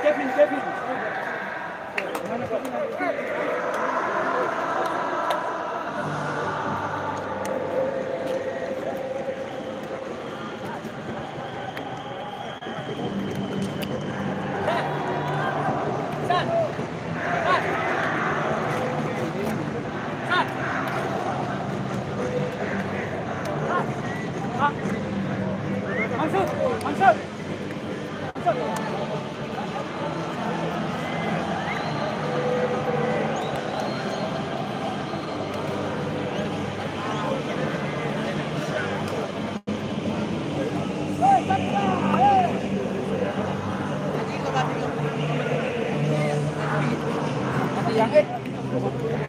كافي كافي Yeah.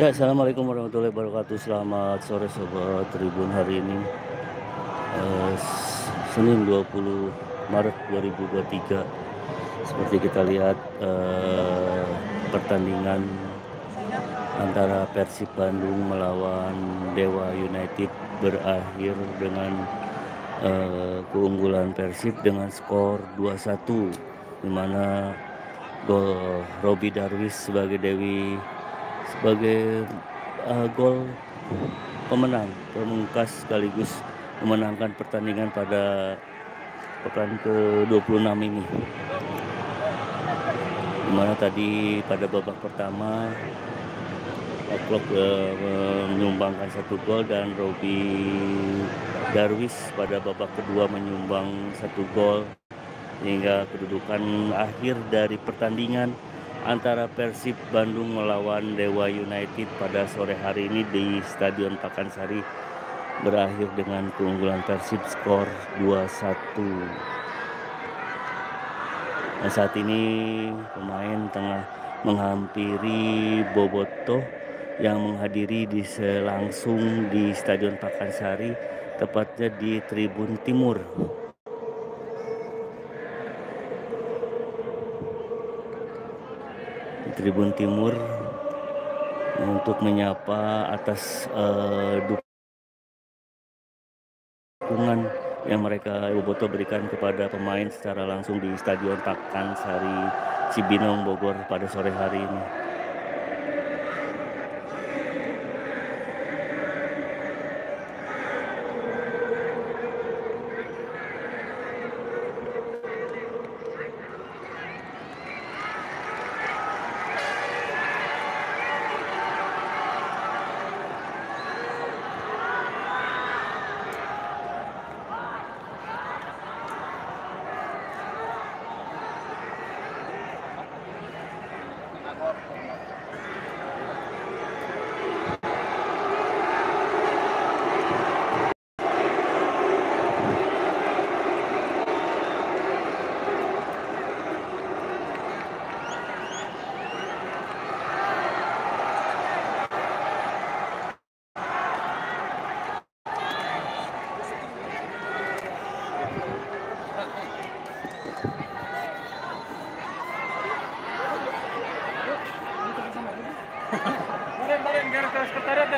Ya, Assalamualaikum warahmatullahi wabarakatuh. Selamat sore Sobat Tribun hari ini. eh, Senin 20 Maret 2023. Seperti kita lihat eh, pertandingan antara Persib Bandung melawan Dewa United berakhir dengan eh, keunggulan Persib dengan skor 2-1 di mana gol Robi Darwis sebagai Dewi sebagai uh, gol pemenang pemungkas sekaligus memenangkan pertandingan pada pekan ke-26 ini. Di mana tadi pada babak pertama Klub uh, menyumbangkan satu gol dan Robi Darwis pada babak kedua menyumbang satu gol hingga kedudukan akhir dari pertandingan antara Persib Bandung melawan Dewa United pada sore hari ini di Stadion Pakansari berakhir dengan keunggulan Persib skor 2-1. Nah, saat ini pemain tengah menghampiri Boboto yang menghadiri di langsung di Stadion Pakansari tepatnya di Tribun Timur. Tribun Timur untuk menyapa atas eh, dukungan yang mereka Boboto berikan kepada pemain secara langsung di Stadion Pakansari Cibinong Bogor pada sore hari ini.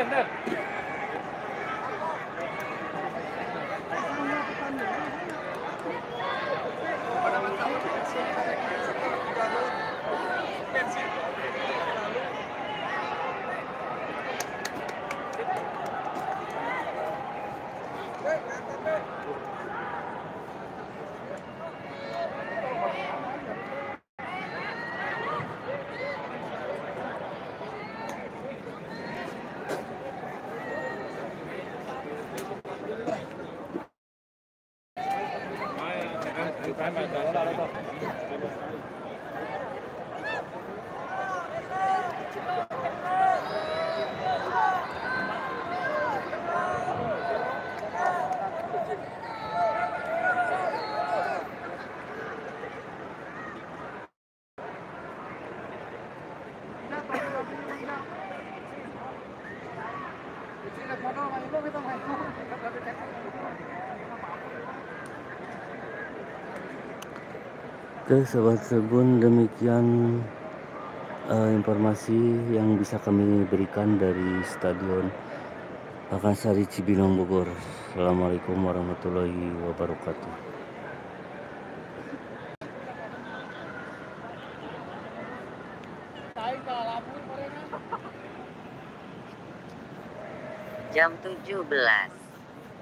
benar. Hey, hey. 你再买点，我拿来做。Oke, Sobat Tribun, demikian uh, informasi yang bisa kami berikan dari Stadion Pakansari Cibinong Bogor. Assalamualaikum warahmatullahi wabarakatuh. Jam 17.